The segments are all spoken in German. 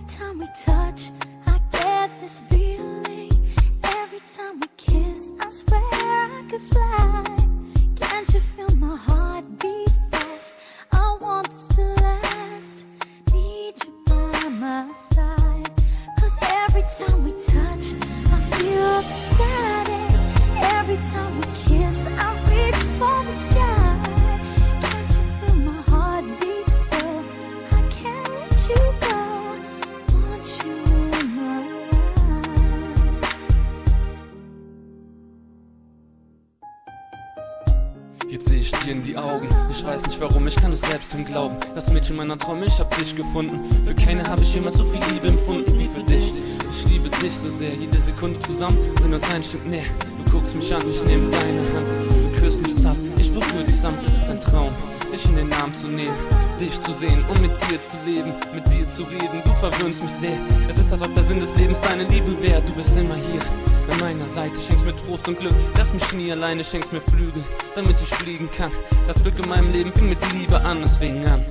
time we touch, I get this feeling. Jetzt sehe ich dir in die Augen. Ich weiß nicht warum, ich kann es selbst kaum glauben. Das Mädchen meiner Träume, ich hab dich gefunden. Für keine habe ich jemals so viel Liebe empfunden wie für dich. Ich liebe dich so sehr, jede Sekunde zusammen, wenn uns einstimmt, nee. Du guckst mich an, ich nehme deine Hand. Du küsst mich Arm zu nehmen, dich zu sehen, um mit dir zu leben, mit dir zu reden. Du verwöhnst mich sehr. Es ist, als ob der Sinn des Lebens deine Liebe wäre. Du bist immer hier an meiner Seite, schenkst mir Trost und Glück. Lass mich nie alleine, schenkst mir Flügel, damit ich fliegen kann. Das Glück in meinem Leben fing mit Liebe an, es fing an.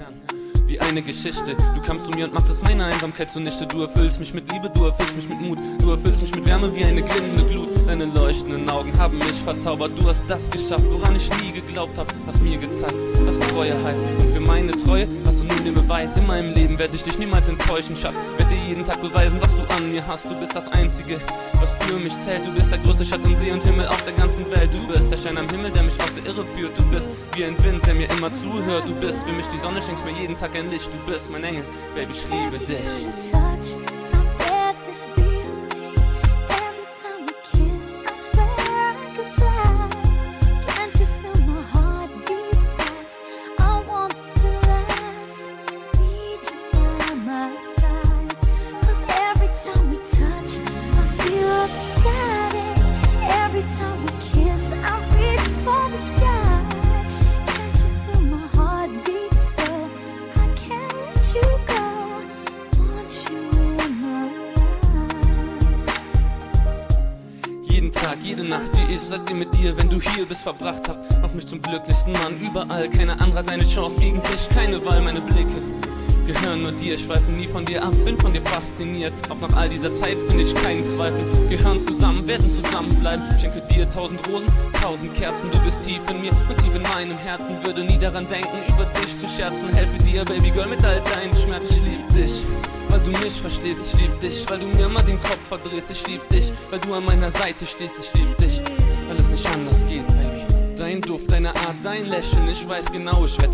Wie eine Geschichte. Du kamst zu mir und machtest meine Einsamkeit zunichte. Du erfüllst mich mit Liebe, du erfüllst mich mit Mut. Du erfüllst mich mit Wärme wie eine glimmende Glut. Deine leuchtenden Augen haben mich verzaubert. Du hast das geschafft, woran ich nie geglaubt hab. Hast mir gezeigt, was Treue heißt. Und für meine Treue hast du nun den Beweis. In meinem Leben werde ich dich niemals enttäuschen, Schatz. Werd dir jeden Tag beweisen, was du an mir hast. Du bist das Einzige, was für mich zählt. Du bist der größte Schatz in See und Himmel auf der ganzen Welt. Du bist der Schein am Himmel, der mich aus der Irre führt. Du bist wie ein Wind, der mir immer zuhört. Du bist für mich die Sonne, schenkst mir jeden Tag ein Licht. Du bist mein Engel, Baby, ich liebe dich. Jeden Tag, jede Nacht, die ich seitdem mit dir, wenn du hier bist, verbracht hab, macht mich zum glücklichsten Mann überall. Keine andere hat eine Chance gegen dich, keine Wahl, meine Blicke gehören nur dir, schweifen nie von dir ab, bin von dir fasziniert. Auch nach all dieser Zeit finde ich keinen Zweifel. Gehören zusammen, werden zusammenbleiben. Schenke dir tausend Rosen, tausend Kerzen, du bist tief in mir und tief in meinem Herzen. Würde nie daran denken, über dich zu scherzen. Helfe dir, Baby Girl, mit all deinen Schmerz. Mich verstehst, ich lieb dich, weil du mir immer den Kopf verdrehst, ich lieb dich, weil du an meiner Seite stehst, ich lieb dich, weil es nicht anders geht, Baby. Dein Duft, deine Art, dein Lächeln, ich weiß genau, ich werd dich